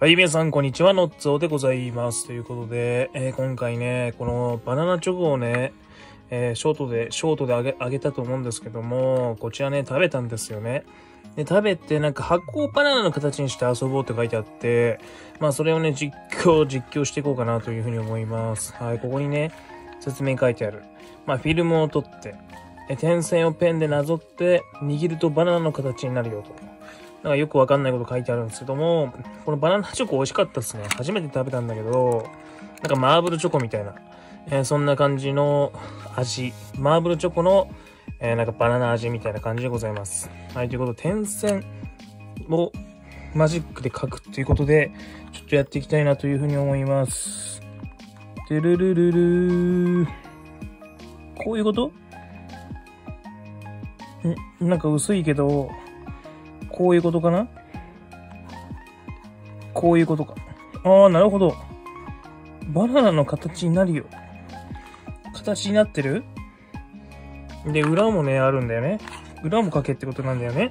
はい、皆さん、こんにちは。のっつおでございます。ということで、えー、今回ね、このバナナチョコをね、えー、ショートで、ショートであげ、あげたと思うんですけども、こちらね、食べたんですよね。で、食べて、なんか発酵バナナの形にして遊ぼうって書いてあって、まあ、それをね、実況、実況していこうかなというふうに思います。はい、ここにね、説明書いてある。まあ、フィルムを取って、え点線をペンでなぞって、握るとバナナの形になるよと。なんかよくわかんないこと書いてあるんですけども、このバナナチョコ美味しかったっすね。初めて食べたんだけど、なんかマーブルチョコみたいな、えー、そんな感じの味。マーブルチョコの、えー、なんかバナナ味みたいな感じでございます。はい、ということで、点線をマジックで書くということで、ちょっとやっていきたいなというふうに思います。てるるるるー。こういうこと？んなんか薄いけど、こういうことかな？こういうことか。ああ、なるほど。バナナの形になるよ。形になってる？で、裏もね、あるんだよね。裏もかけってことなんだよね。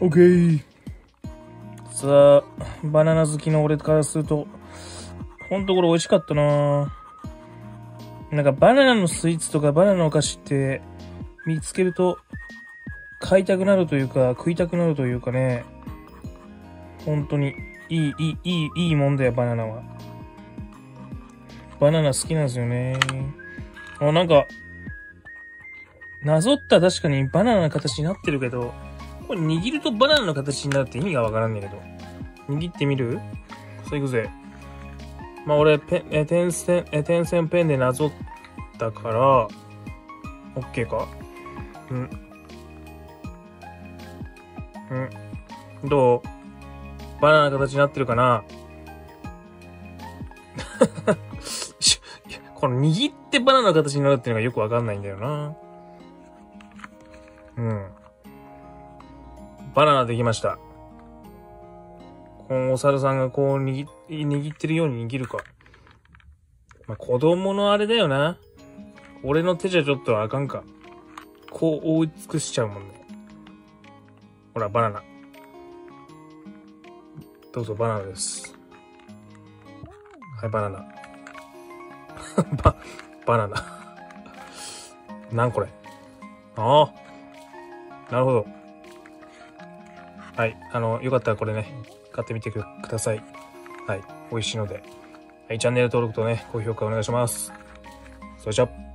オッケー。さあ、バナナ好きの俺からすると、ほんとこれ美味しかったななんかバナナのスイーツとかバナナのお菓子って見つけると買いたくなるというか、食いたくなるというかね、本当に、いい、いい、いい、いいもんだよ、バナナは。バナナ好きなんですよね。あ、なんか、なぞった確かにバナナの形になってるけど、これ握るとバナナの形になるって意味がわからんねんけど。握ってみる？さあ行くぜ。まあ俺、ペンえ、点線、え、点線ペンでなぞったから、オッケーかうん。うん。どう？バナナの形になってるかな？この握ってバナナの形になるっていうのがよくわかんないんだよな。うん。バナナできました。このお猿さんがこう握握ってるように握るか。まあ、子供のあれだよな。俺の手じゃちょっとあかんか。こう覆い尽くしちゃうもんね。ほら、バナナ。どうぞ、バナナです。はい、バナナ。バ、バナナ。なんこれ。ああ。なるほど。はい。あの、よかったらこれね、買ってみてください。はい。美味しいので。はい、チャンネル登録とね、高評価お願いします。それじゃ。